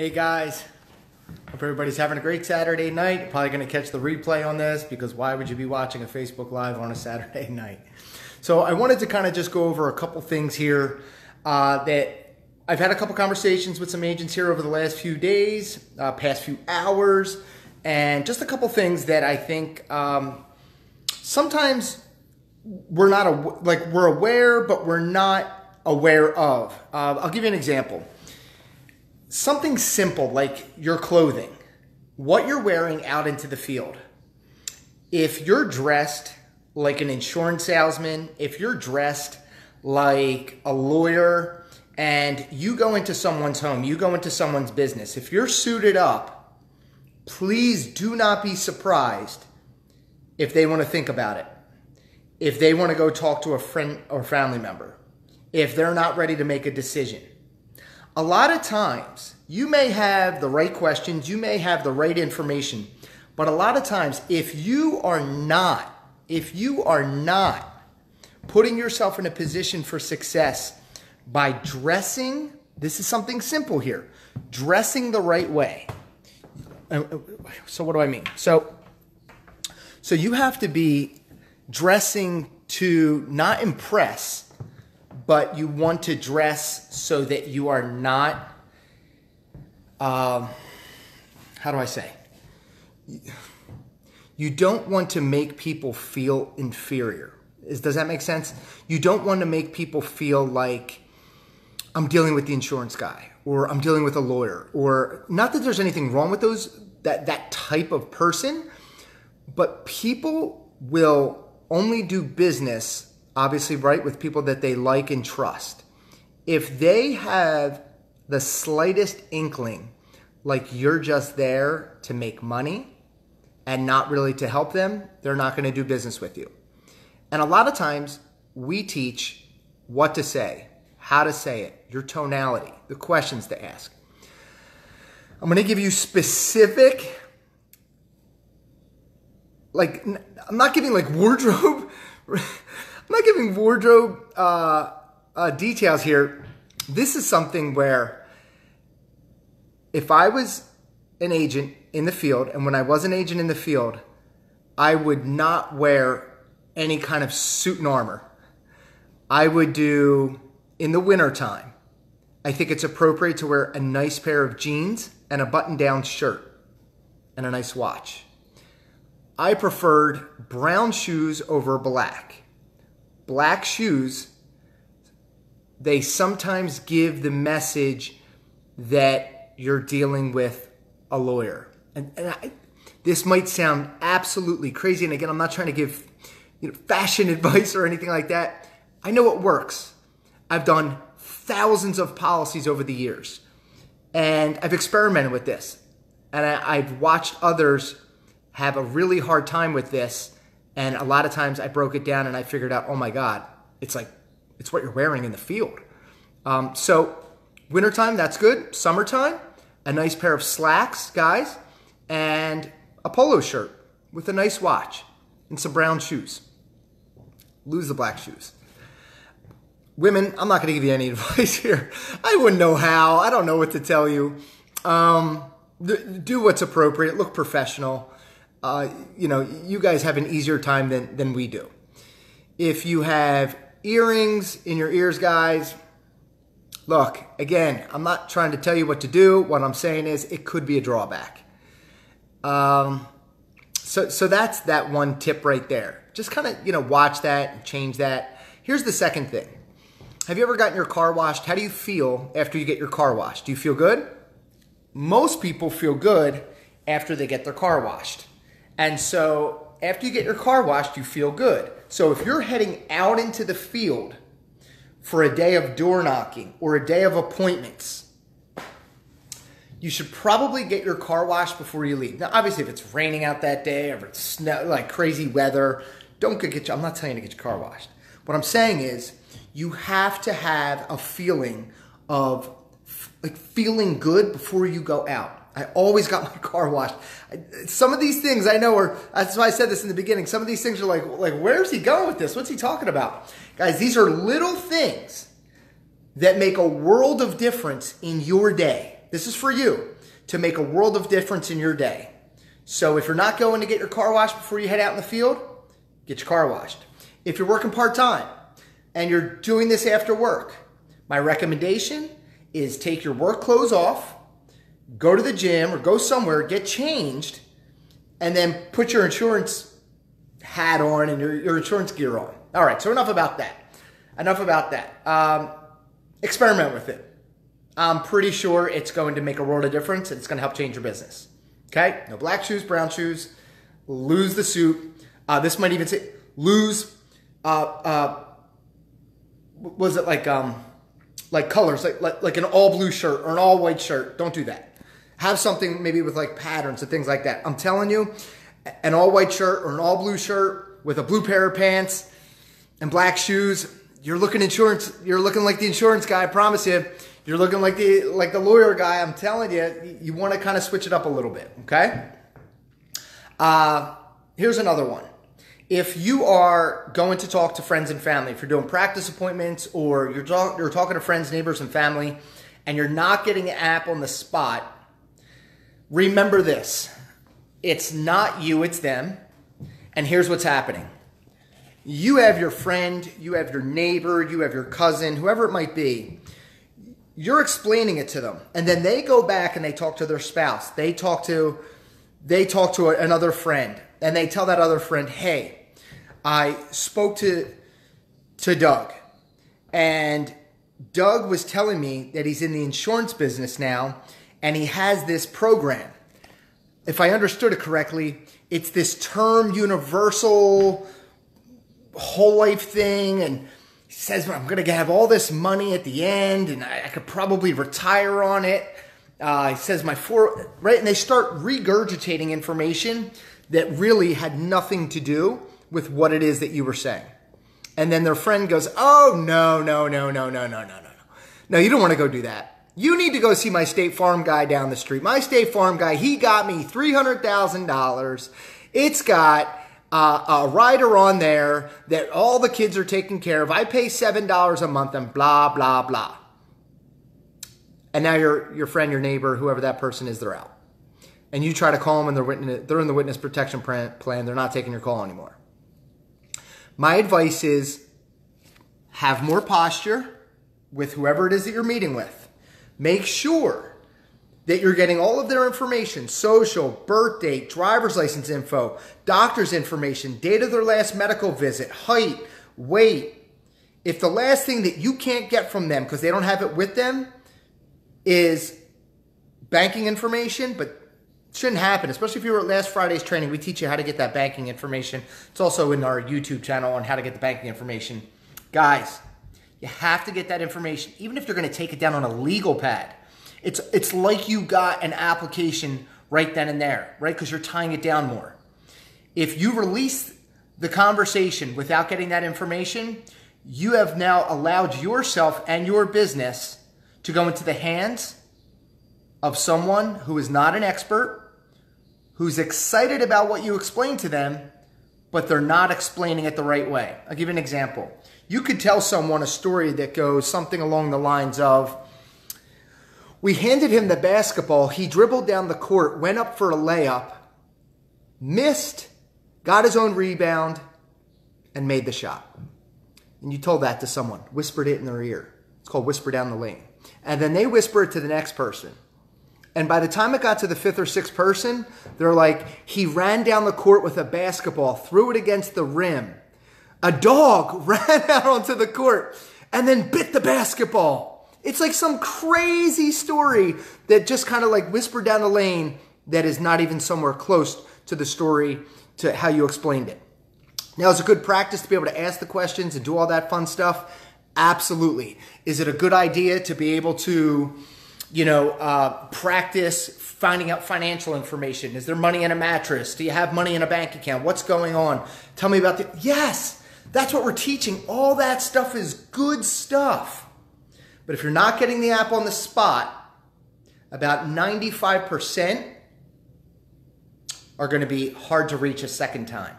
Hey guys, hope everybody's having a great Saturday night. Probably to catch the replay on this because why would you be watching a Facebook Live on a Saturday night? So I wanted to kind of just go over a couple things here uh, that I've had a couple conversations with some agents here over the last few days, uh, past few hours, and just a couple things that I think um, sometimes we're not like we're aware, but we're not aware of. Uh, I'll give you an example. Something simple like your clothing, what you're wearing out into the field. If you're dressed like an insurance salesman, if you're dressed like a lawyer, and you go into someone's home, you go into someone's business, if you're suited up, please do not be surprised if they want to think about it. If they want to go talk to a friend or family member, if they're not ready to make a decision. A lot of times, you may have the right questions, you may have the right information, but a lot of times, if you are not, if you are not putting yourself in a position for success by dressing, this is something simple here, dressing the right way. Uh, uh, So, what do I mean? So, so you have to be dressing to not impress, but you want to dress so that you are not. Um, how do I say? You don't want to make people feel inferior. Is, does that make sense? You don't want to make people feel like I'm dealing with the insurance guy or I'm dealing with a lawyer or not that there's anything wrong with those that that type of person, but people will only do business obviously right with people that they like and trust. If they have the slightest inkling like you're just there to make money and not really to help them, they're not going to do business with you. And a lot of times we teach what to say, how to say it, your tonality, the questions to ask. I'm going to give you specific, like, I'm not giving like wardrobe, I'm not giving wardrobe uh, uh, details here. This is something where if I was an agent in the field, and when I was an agent in the field, I would not wear any kind of suit and armor. I would do in the wintertime. I think it's appropriate to wear a nice pair of jeans and a button down shirt and a nice watch. I preferred brown shoes over black. Black shoes, they sometimes give the message that you're dealing with a lawyer. And, and I, this might sound absolutely crazy. And again, I'm not trying to give you know, fashion advice or anything like that. I know it works. I've done thousands of policies over the years, and I've experimented with this. And I, I've watched others have a really hard time with this. And a lot of times I broke it down and I figured out, oh my God, it's like, it's what you're wearing in the field. Um, so, wintertime, that's good. Summertime, a nice pair of slacks, guys, and a polo shirt with a nice watch and some brown shoes. Lose the black shoes. Women, I'm not going to give you any advice here. I wouldn't know how. I don't know what to tell you. Um, do what's appropriate. Look professional. Uh, you know, you guys have an easier time than, than we do. If you have earrings in your ears, guys, look, again, I'm not trying to tell you what to do. What I'm saying is it could be a drawback. Um, so, so that's that one tip right there. Just kind of, you know, watch that and change that. Here's the second thing. Have you ever gotten your car washed? How do you feel after you get your car washed? Do you feel good? Most people feel good after they get their car washed. And so after you get your car washed, you feel good. So if you're heading out into the field for a day of door knocking or a day of appointments, you should probably get your car washed before you leave. Now, obviously, if it's raining out that day or if it's snow, like crazy weather, don't get. Your, I'm not telling you to get your car washed. What I'm saying is, you have to have a feeling of like feeling good before you go out. I always got my car washed. I, some of these things I know are. That's why I said this in the beginning. Some of these things are like, like, where's he going with this? What's he talking about, guys? These are little things that make a world of difference in your day. this is for you to make a world of difference in your day. So if you're not going to get your car washed before you head out in the field, get your car washed. If you're working part time and you're doing this after work, my recommendation is take your work clothes off, go to the gym or go somewhere, get changed, and then put your insurance hat on and your, your insurance gear on. All right, so enough about that. Enough about that. Um, experiment with it. I'm pretty sure it's going to make a world of difference and it's going to help change your business. Okay? No black shoes, brown shoes. Lose the suit. Uh, this might even say lose. Uh, uh, was it like um, like colors, like, like like an all blue shirt or an all white shirt? Don't do that. Have something maybe with like patterns and things like that. I'm telling you, an all white shirt or an all blue shirt with a blue pair of pants and black shoes. You're looking insurance. You're looking like the insurance guy. I promise you. You're looking like the like the lawyer guy. I'm telling you, you want to kind of switch it up a little bit. Okay. Uh, here's another one. If you are going to talk to friends and family, if you're doing practice appointments or you're, talk, you're talking to friends, neighbors, and family, and you're not getting the app on the spot, remember this it's not you, it's them. And here's what's happening you have your friend, you have your neighbor, you have your cousin, whoever it might be. You're explaining it to them, and then they go back and they talk to their spouse. They talk to they talk to another friend, and they tell that other friend, "Hey, I spoke to to Doug, and Doug was telling me that he's in the insurance business now, and he has this program. If I understood it correctly, it's this term universal whole life thing and he says I'm going to have all this money at the end and I, I could probably retire on it. Uh, he says my four right, and they start regurgitating information that really had nothing to do with what it is that you were saying. And then their friend goes, "Oh no, no, no, no, no, no, no, no, no! No, you don't want to go do that. You need to go see my State Farm guy down the street. My State Farm guy, he got me three hundred thousand dollars. It's got." uh, a rider on there that all the kids are taken care of. I pay seven dollars a month and blah blah blah. And now your your friend, your neighbor, whoever that person is, they're out. And you try to call them, and they're witness, they're in the witness protection plan. They're not taking your call anymore. My advice is have more posture with whoever it is that you're meeting with. Make sure that you're getting all of their information social, birth date, driver's license info, doctor's information, date of their last medical visit, height, weight. If the last thing that you can't get from them because they don't have it with them is banking information, but shouldn't happen, especially if you were at last Friday's training. We teach you how to get that banking information. It's also in our YouTube channel on how to get the banking information. Guys, you have to get that information, even if you're going to take it down on a legal pad. It's it's like you got an application right then and there, right? Because you're tying it down more. If you release the conversation without getting that information, you have now allowed yourself and your business to go into the hands of someone who is not an expert, who's excited about what you explain to them, but they're not explaining it the right way. I'll give you an example. You could tell someone a story that goes something along the lines of, we handed him the basketball. He dribbled down the court, went up for a layup, missed, got his own rebound, and made the shot. And you told that to someone, whispered it in their ear. It's called whisper down the lane. And then they whisper it to the next person. And by the time it got to the fifth or sixth person, they're like, he ran down the court with a basketball, threw it against the rim. A dog ran out onto the court and then bit the basketball. It's like some crazy story that just kind of like whispered down the lane that is not even somewhere close to the story to how you explained it. Now, is it good practice to be able to ask the questions and do all that fun stuff? Absolutely. Is it a good idea to be able to, you know, uh, practice finding out financial information? Is there money in a mattress? Do you have money in a bank account? What's going on? Tell me about the. Yes, that's what we're teaching. All that stuff is good stuff. But if you're not getting the app on the spot, about 95% are going to be hard to reach a second time.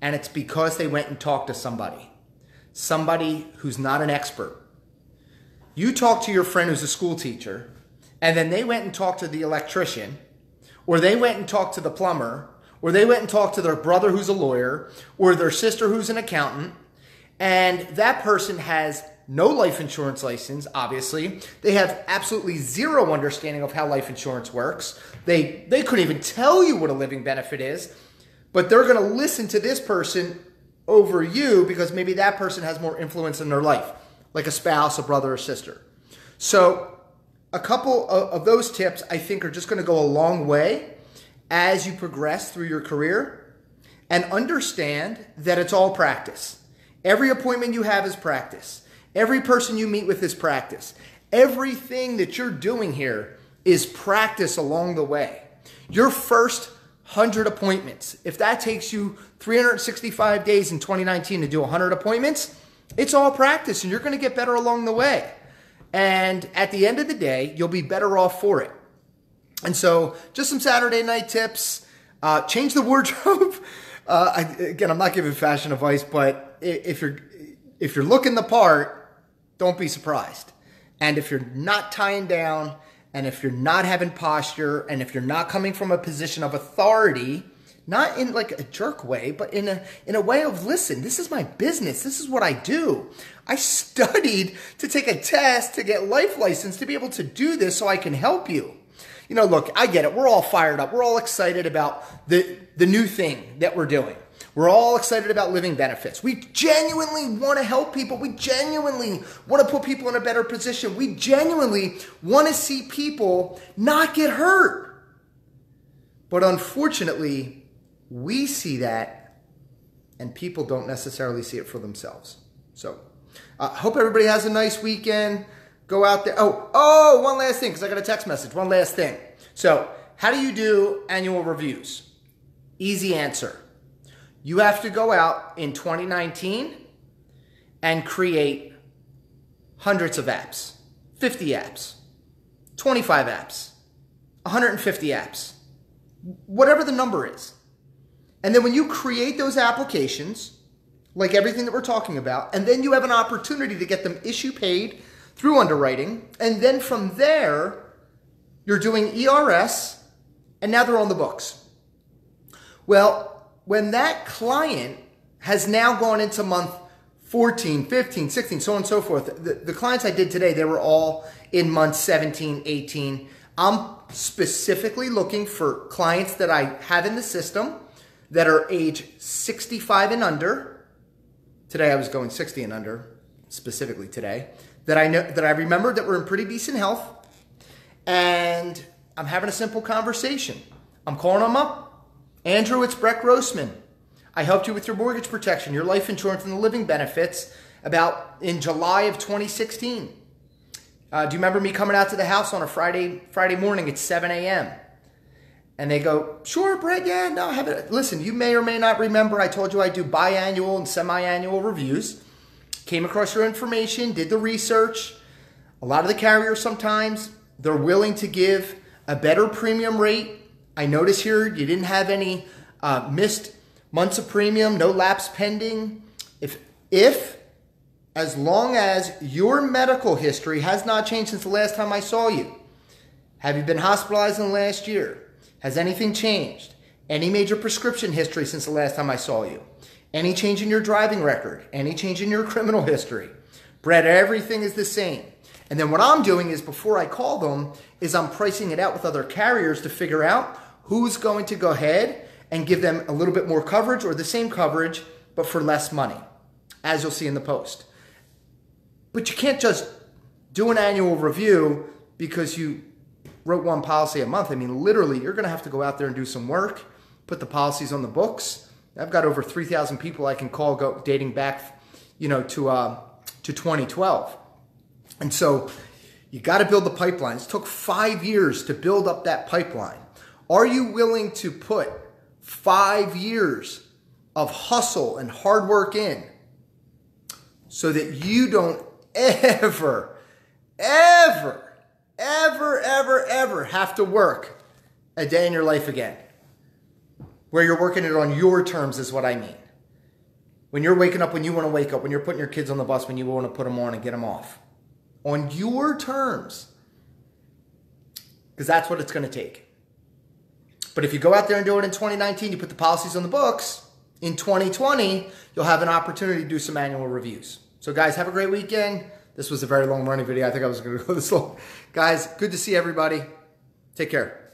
And it's because they went and talked to somebody, somebody who's not an expert. You talk to your friend who's a school teacher, and then they went and talked to the electrician, or they went and talked to the plumber, or they went and talked to their brother who's a lawyer, or their sister who's an accountant, and that person has no life insurance license, obviously. They have absolutely zero understanding of how life insurance works. They they couldn't even tell you what a living benefit is, but they're going to listen to this person over you because maybe that person has more influence in their life, like a spouse, a brother, or sister. So, a couple of, those tips I think are just going to go a long way as you progress through your career and understand that it's all practice. Every appointment you have is practice. Every person you meet with is practice. Everything that you're doing here is practice along the way. Your first 100 appointments, if that takes you 365 days in 2019 to do 100 appointments, it's all practice and you're going to get better along the way. And at the end of the day, you'll be better off for it. And so, just some Saturday night tips. Uh, change the wardrobe. Uh, I, again, I'm not giving fashion advice, but if you're if you're looking the part, don't be surprised. And if you're not tying down, and if you're not having posture, and if you're not coming from a position of authority, not in like a jerk way, but in a in a way of listen, this is my business. This is what I do. I studied to take a test to get life license to be able to do this so I can help you. You know, look, I get it. We're all fired up. We're all excited about the the new thing that we're doing. We're all excited about living benefits. We genuinely want to help people. We genuinely want to put people in a better position. We genuinely want to see people not get hurt. But unfortunately, we see that and people don't necessarily see it for themselves. So, I uh, hope everybody has a nice weekend. Go out there. Oh, oh, one last thing because I got a text message. One last thing. So, how do you do annual reviews? Easy answer you have to go out in 2019 and create hundreds of apps, 50 apps, 25 apps, 150 apps, whatever the number is. And then when you create those applications, like everything that we're talking about, and then you have an opportunity to get them issue paid through underwriting, and then from there, you're doing ERS, and now they're on the books. Well, when that client has now gone into month 14, 15, 16, so on and so forth, the, the clients I did today, they were all in month 17, 18. I'm specifically looking for clients that I have in the system that are age 65 and under. Today I was going 60 and under, specifically today. That I know that I remember that we're in pretty decent health, and I'm having a simple conversation. I'm calling them up. Andrew, it's Brett Grossman. I helped you with your mortgage protection, your life insurance, and the living benefits about in July of 2016. Uh, do you remember me coming out to the house on a Friday Friday morning at 7 a.m.? And they go, sure, Brett, yeah, no, have it. Listen, you may or may not remember I told you I do biannual and semi-annual reviews. Came across your information, did the research. A lot of the carriers sometimes, they're willing to give a better premium rate I notice here you didn't have any uh, missed months of premium, no lapse pending. If, if, as long as your medical history has not changed since the last time I saw you, have you been hospitalized in the last year? Has anything changed? Any major prescription history since the last time I saw you? Any change in your driving record? Any change in your criminal history? Brett, everything is the same. And then what I'm doing is before I call them is I'm pricing it out with other carriers to figure out who's going to go ahead and give them a little bit more coverage or the same coverage, but for less money, as you'll see in the post. But you can't just do an annual review because you wrote one policy a month. I mean, literally, you're going to have to go out there and do some work, put the policies on the books. I've got over 3,000 people I can call go, dating back, you know, to, uh, to 2012. And so you got to build the pipeline. It took five years to build up that pipeline. Are you willing to put five years of hustle and hard work in so that you don't ever, ever, ever, ever, ever have to work a day in your life again? Where you're working it on your terms is what I mean. When you're waking up when you want to wake up, when you're putting your kids on the bus when you want to put them on and get them off. On your terms. because that's what it's going to take. But if you go out there and do it in 2019, you put the policies on the books, in 2020, you'll have an opportunity to do some annual reviews. So, guys, have a great weekend. This was a very long running video. I think I was going to go this long. Guys, good to see everybody. Take care.